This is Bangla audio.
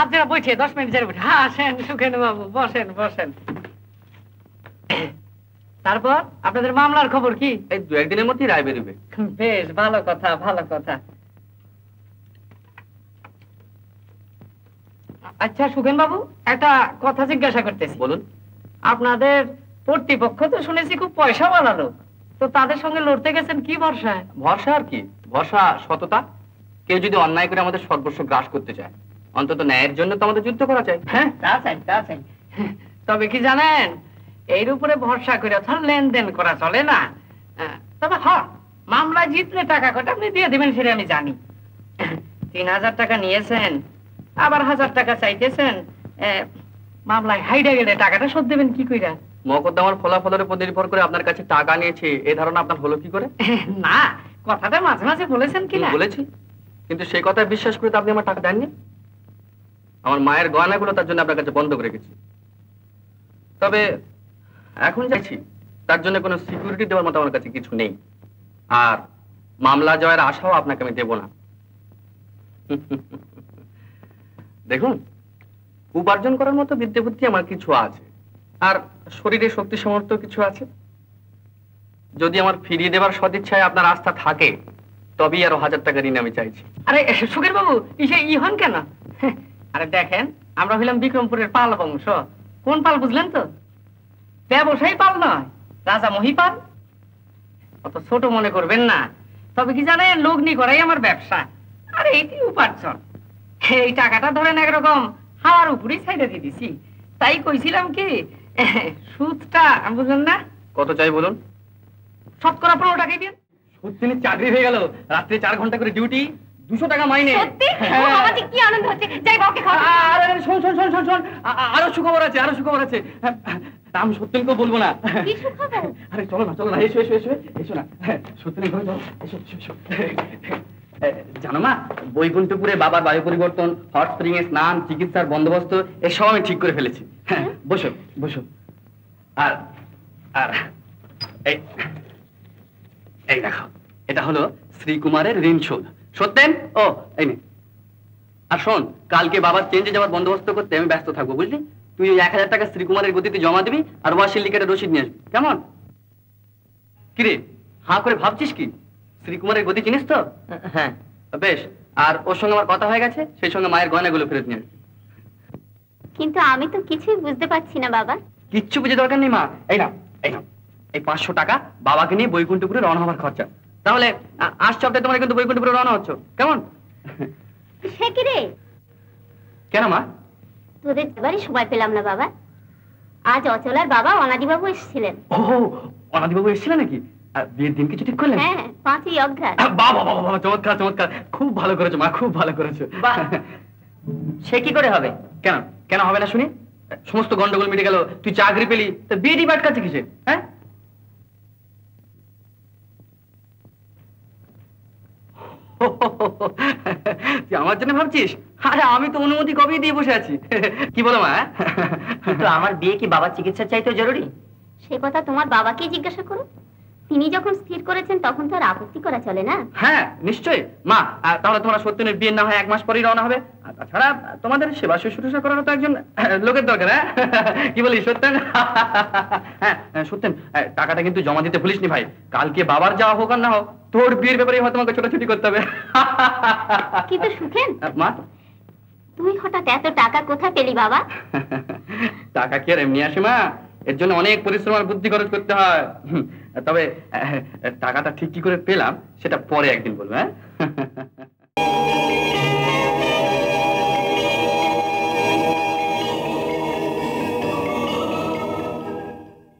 আপনারা বইছে দশ মিনিট যাবে হ্যাঁ আসেন সুখেন বাবু বসেন বসেন। তারপর আপনাদের মামলার খবর কি? এই দু একদিনের মধ্যেই রায় বেরোবে। বেশ ভালো কথা ভালো কথা। আচ্ছা সুখেন বাবু একটা কথা জিজ্ঞাসা করতেছি। বলুন। আপনাদের কর্তৃপক্ষ তো শুনেছি খুব পয়সাওয়ালা লোক। তো তাদের সঙ্গে লড়তে গেছেন কি ভরসায়? ভরসা আর কি? ভরসা সততা? কেউ যদি অন্যায় করে আমাদের সর্বস্ব গ্রাস করতে চায়। অন্তত ন্যায়ের জন্য তো আমাদের যুদ্ধ করা চাই। হ্যাঁ? তা চাই তা চাই। তবে কি জানেন এর উপরে ভরসা করে তো লেনদেন করা চলে না। তবে হ মামলা জিতলে টাকা কটা আপনি দিয়ে দিবেন সেটা আমি জানি। তিন হাজার টাকা নিয়েছেন আবার হাজার টাকা চাইতেছেন। মামলায় হাইডে গেলে টাকাটা শোধ দেবেন কি কইরা? মকদ্দমার ফলাফলের উপর নির্ভর করে আপনার কাছে টাকা নিয়েছে এই ধারণা আপনার হলো কি করে? না কথাটা মাঝে মাঝে বলেছেন কি না বলেছি। কিন্তু সেই কথা বিশ্বাস করে তো আপনি আমার টাকা দেননি। আমার মায়ের গয়নাগুলো তার জন্য আপনার কাছে বন্ধ করে রেখেছি। তবে এখন যাচ্ছি তার জন্য কোনো সিকিউরিটি দেওয়ার মতো আমার কাছে কিছু নেই। আর মামলা জয়ের আশাও আপনাকে আমি দেব না। দেখুন উপার্জন করার মতো বিদ্যে বুদ্ধি আমার কিছু আছে। আর শরীরে শক্তি সামর্থ্য কিছু আছে। যদি আমার ফিরিয়ে দেবার সদিচ্ছায় আপনার আস্থা থাকে, তবেই আরও হাজার টাকা ঋণ আমি চাইছি। আরে সুখের বাবু ইহন কেন? আরে দেখেন আমরা হইলাম বিক্রমপুরের পাল বংশ। কোন পাল বুঝলেন তো? ব্যবসায়ী পাল নয় রাজা মহিপাল অত ছোট মনে করবেন না। তবে কি জানেন লগ্নি করাই আমার ব্যবসা। আরে এইটি উপার্জন। এই টাকাটা ধরেন একরকম হাওয়ার উপরেই ছাইড়ে দিয়ে দিছি। তাই কইছিলাম কি সুদটা বুঝলেন না? কত চাই বলুন? শতকরা পনেরো টাকাই দিয়ে সত্যি চাকরি হয়ে গেল রাত্রে চার ঘণ্টা করে ডিউটি। দুশো টাকা মাইনে। সত্যি? হ্যাঁ। কি আনন্দ হচ্ছে? যাই বাবাকে খাওয়া আরে শোন শোন শোন শোন শোন। আরও সুখবর আছে আরও সুখবর আছে। আমি সত্যিকে বলব না। আরে চলো না চলো না এসো এসো এসো এসো না। সত্যি ঘরে চলো এসো এসো এসো। জানো মা বৈকুণ্ঠপুরে বাবার বায়ু পরিবর্তন হট স্প্রিং এ স্নান চিকিৎসার বন্দোবস্ত এসব আমি ঠিক করে ফেলেছি। হ্যাঁ বসো বসো। আর আর এই এই দেখো এটা হলো শ্রীকুমারের ঋণ শোধ সত্যেন ও এই নে। আর শোন কালকে বাবার চেঞ্জে যাওয়ার বন্দোবস্ত করতে আমি ব্যস্ত থাকব বুঝলি? তুই ওই এক হাজার টাকা শ্রীকুমারের গতিতে জমা দিবি আর ওয়াশ সিন্ডিকেটের রসিদ নিয়ে আসবি। কেমন? কিরে হা করে ভাবছিস কি? শ্রীকুমারের গতি চিনিস তো? হ্যাঁ। বেশ আর ওর সঙ্গে আমার কথা হয়ে গেছে সেই সঙ্গে মায়ের গয়নাগুলো ফেরত নিয়ে আসবি কিন্তু আমি তো কিছুই বুঝতে পারছি না বাবা। কিচ্ছু বুঝে দরকার নেই মা। এই না এই না এই পাঁচশো টাকা বাবাকে নিয়ে বৈকুণ্ঠপুরে রওনা হওয়ার খরচা। তাহলে আ- আজ সপ্তাহে তোমার কিন্তু বৈকুণ্ঠপুরে রওনা হচ্ছ। কেমন? সে কি রে? কেন মা? তোদের এবারে সময় পেলাম না বাবা। আজ অচলার বাবা অনাদিবাবু এসেছিলেন। ও অনাদিবাবু এসেছিল নাকি? আর বিয়ের দিন কিছু ঠিক করলেন? হ্যাঁ পাঁচই অঘ্রাণ। বাবা বাবা বাবা চমৎকার চমৎকার। খুব ভালো করেছ মা খুব ভালো করেছ। বাহ। সে কি করে হবে? কেন কেন হবে না শুনি? সমস্ত গন্ডগোল মিটে গেল তুই চাকরি পেলি তা বিয়ে দিবা কাছে কিসে হ্যাঁ? তুই আমার জন্য ভাবছিস? আরে আমি তো অনুমতি কবেই দিয়ে বসে আছি। কি বলো মা? কিন্তু আমার বিয়ে কি বাবার চিকিৎসা চাইতে জরুরি? সে কথা তোমার বাবাকে জিজ্ঞাসা করো তিনি যখন স্থির করেছেন তখন তো আর আপত্তি করা চলে না? হ্যাঁ নিশ্চয়ই। মা তাহলে তোমরা সত্যনের বিয়ে না হয় এক মাস পরেই রওনা হবে। আর তাছাড়া তোমাদের সেবা শুশ্রূষা করার তো একজন লোকের দরকার হ্যাঁ? কি বলি সত্যেন? হ্যাঁ সত্যেন টাকাটা কিন্তু জমা দিতে ভুলিসনি ভাই। কালকে বাবার যাওয়া হোক আর না হোক তোর বিয়ের ব্যাপারে হয়তো তোমাকে ছোটাছুটি করতে হবে। কি কিন্তু সুখেন? মা? তুই হঠাৎ এত টাকা কোথা পেলি বাবা? টাকা কি আর এমনি আসে মা? এর জন্য অনেক পরিশ্রম আর বুদ্ধি খরচ করতে হয়। তবে টাকাটা ঠিক কি করে পেলাম সেটা পরে একদিন বলব হ্যাঁ?